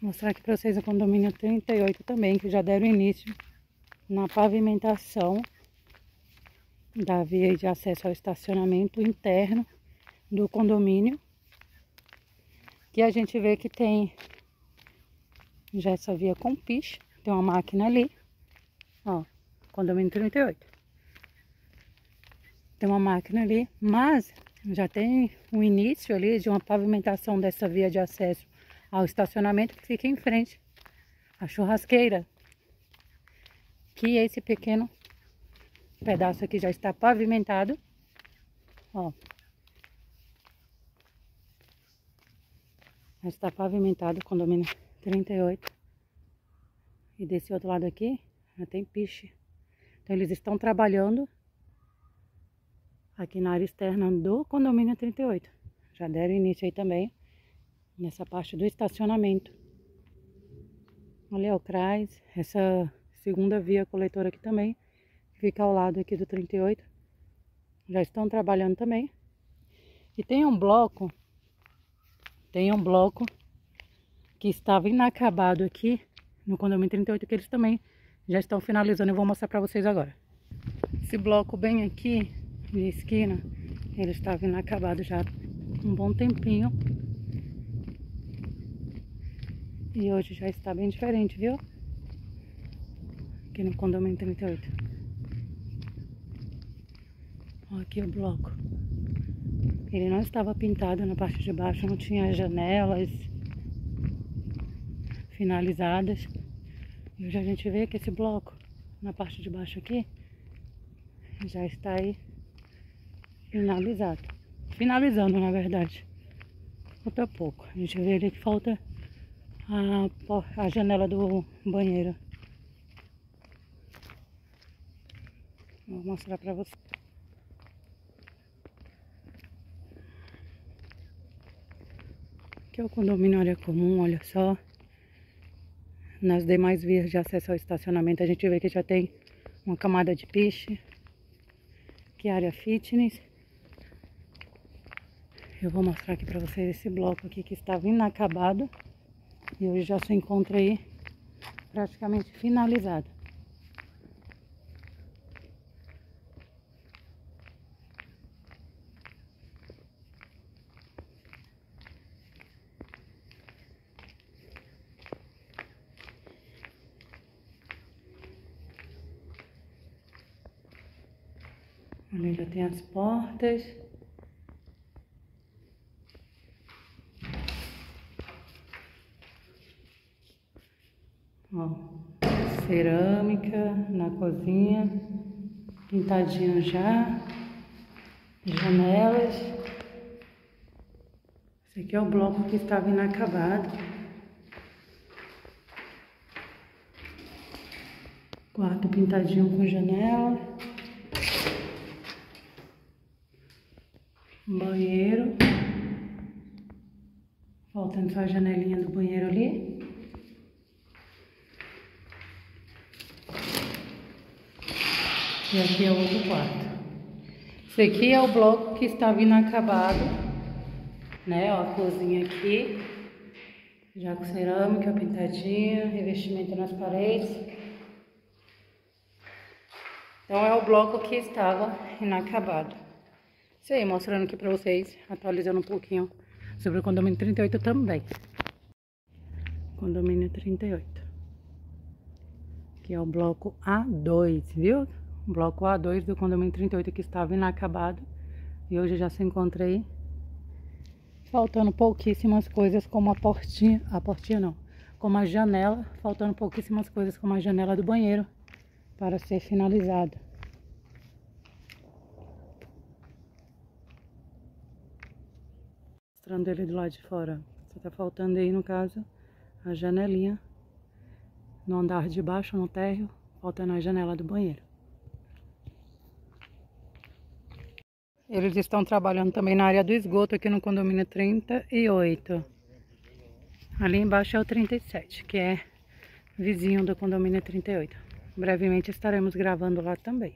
mostrar aqui para vocês o condomínio 38 também, que já deram início na pavimentação da via de acesso ao estacionamento interno do condomínio. Que a gente vê que tem já essa via com piche, tem uma máquina ali, ó, condomínio 38. Tem uma máquina ali, mas já tem o início ali de uma pavimentação dessa via de acesso ao estacionamento que fica em frente à churrasqueira. Que esse pequeno pedaço aqui já está pavimentado. Ó. Já está pavimentado o condomínio 38. E desse outro lado aqui já tem piche. Então eles estão trabalhando aqui na área externa do condomínio 38. Já deram início aí também nessa parte do estacionamento. Olha o CRAS, essa segunda via coletora aqui também, fica ao lado aqui do 38. Já estão trabalhando também. E tem um bloco, tem um bloco que estava inacabado aqui no condomínio 38, que eles também já estão finalizando. Eu vou mostrar para vocês agora. Esse bloco bem aqui, de esquina, ele estava inacabado já um bom tempinho. E hoje já está bem diferente, viu? Aqui no condomínio 38. Olha aqui o bloco. Ele não estava pintado na parte de baixo, não tinha janelas finalizadas. E hoje a gente vê que esse bloco na parte de baixo aqui já está aí finalizado. Finalizando, na verdade. Falta pouco. A gente vê ali que falta a, a janela do banheiro. Vou mostrar pra você. Aqui é o condomínio área comum, olha só. Nas demais vias de acesso ao estacionamento a gente vê que já tem uma camada de piche. Aqui é área fitness. Eu vou mostrar aqui pra vocês esse bloco aqui que estava inacabado. E hoje já se encontra aí praticamente finalizado. Ali já tem as portas. Ó, cerâmica na cozinha, pintadinho já, janelas. Esse aqui é o bloco que estava inacabado. Quarto pintadinho com janela. Banheiro. Faltando só a janelinha do banheiro ali. E aqui é outro quarto. Esse aqui é o bloco que estava inacabado, né? Ó, a cozinha aqui, já com cerâmica pintadinha, revestimento nas paredes. Então é o bloco que estava inacabado. Isso aí, mostrando aqui pra vocês, atualizando um pouquinho sobre o condomínio 38 também. Condomínio 38. Aqui é o bloco A2, viu? Bloco A2 do condomínio 38 que estava inacabado e hoje já se encontrei faltando pouquíssimas coisas como a portinha, a portinha não, como a janela, faltando pouquíssimas coisas como a janela do banheiro para ser finalizada. Mostrando ele do lado de fora. Só tá faltando aí, no caso, a janelinha no andar de baixo, no térreo, faltando a janela do banheiro. Eles estão trabalhando também na área do esgoto aqui no condomínio 38. Ali embaixo é o 37, que é vizinho do condomínio 38. Brevemente estaremos gravando lá também.